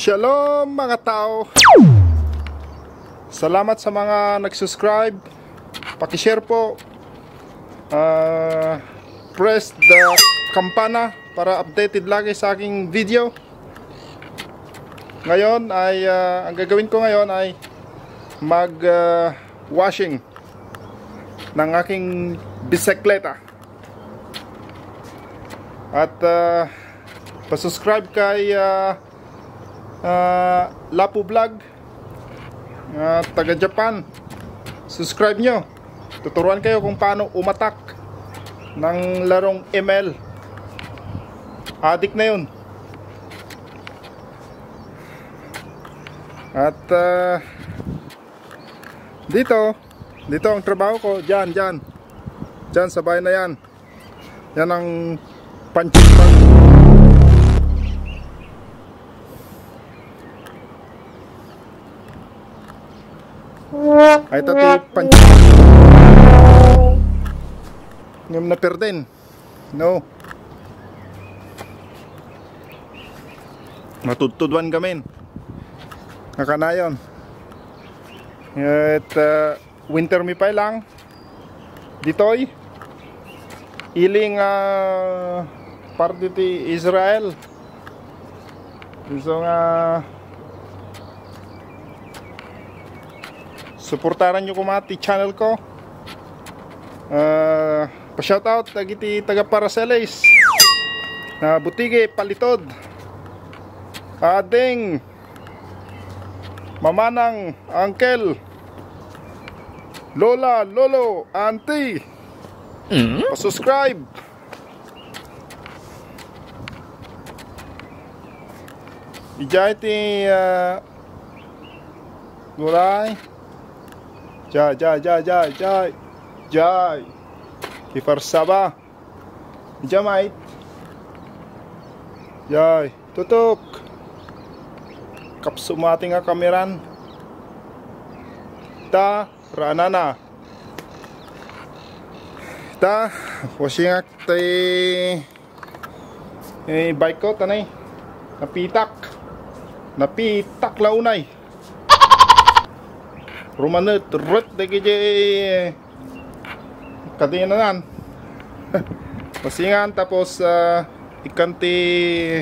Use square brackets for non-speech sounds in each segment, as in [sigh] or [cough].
Shalom mga tao. Salamat sa mga nag-subscribe. Pakishare po. Uh, Press the kampana Para updated lagi sa aking video. Ngayon ay uh, Ang gagawin ko ngayon ay Mag uh, washing Ng aking bisikleta. At uh, Pa-subscribe kay uh, uh, Lapu Vlog. Uh, taga Japan. Subscribe nyo. Tuturuan kayo kung paano umatak ng larong ML adik na yun. At uh, dito dito ang trabaho ko. Dyan dyan dyan sa bahay na yan. Yan ang punching Ay tati panch. Ngam na perden. No. Matutudwan gamin. Nakanayon. At uh, winter mi pa lang. Ditoy. Iling uh, parte ti Israel. So nga uh, Suportaran nyo kumati channel ko. Uh, pa-shoutout tagiti taga Paraceles. Na butige palitod. Ading Mamanang Uncle Lola, Lolo, Auntie mm? Pa-subscribe Ijay ti uh, Gulay Jai, jai, jai, jai, jai. Jai. Kifarsaba. Jamait. Jai. Tutok. Kapsumati nga kameran. Ta. Ranana. Ta. Washing tay eh, bike ko tanay. Napitak. Napitak launay. Rumanut, rut de gije kadinanan. [laughs] Pasingan tapos uh, ikanti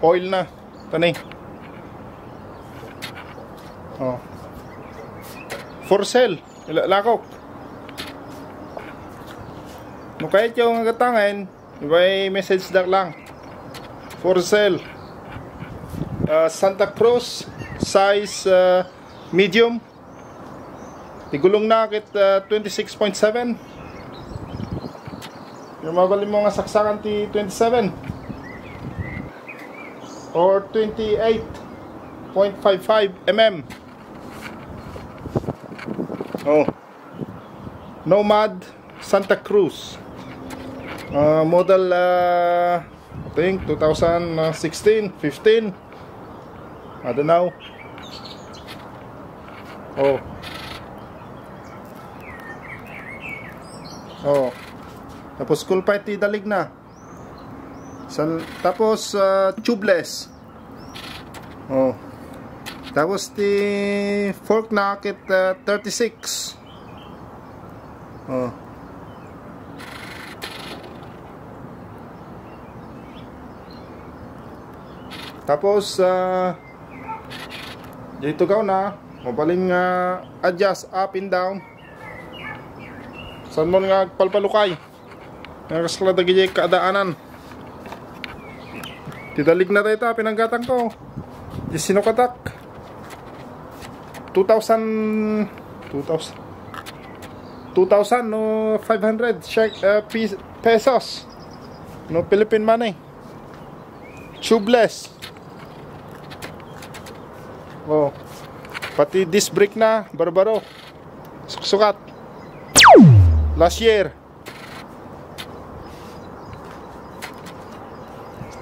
oil na. Tani. Oh. For sale. Lakok. No kahit yung agatangan, iba'y message dak lang. For sale. Uh, Santa Cruz size uh, medium. Tigulong na kit uh, 26.7 yung mabali mo nga saksakan ti 27 or 28.55 mm oh. Nomad Santa Cruz. Uh, model uh, I think 2016 15 I don't know Oh. Oh. Tapos cool pipe ti dalig na. San, tapos uh, tubeless. Oh. Tapos ti fork na kit uh, 36. Oh. Tapos uh, dito gaw na mabaling uh, adjust up and down. Saan mo nga palpalukay? Nakaslada gijay kaadaanan. Tidalig na tayo ta pinanggatang ko. Isinukatak 2000 2000 2,000 no 500 check, uh, pesos. No Philippine money. Tubeless oh Pati disc brake na, barbaro. Sukat. Last year.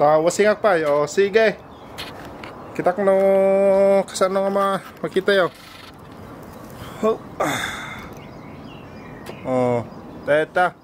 Tawasingak pa. O, sige. Kita ko no kasano nga ma makita yo. Oh. Oh, teta.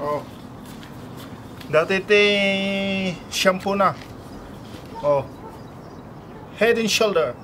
Oh. Dati ito shampoo na. Oh. Head and shoulder.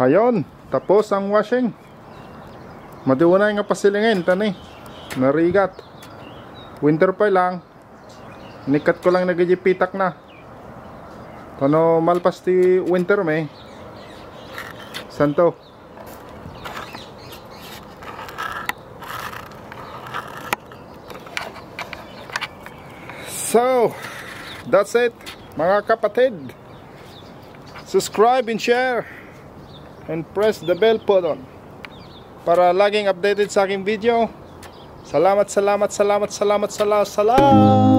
Ayun, tapos ang washing. Madiwanay nga pasilingin, tani. Narigat. Winter pa lang. Nikat ko lang nagajipitak na. Tano malpas ti winter may. Santo. So, that's it, mga kapatid. Subscribe and share and press the bell button para laging updated sa aking video. Salamat, salamat, salamat, salamat, salamat, salamat